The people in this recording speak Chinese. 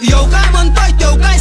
有干门对有干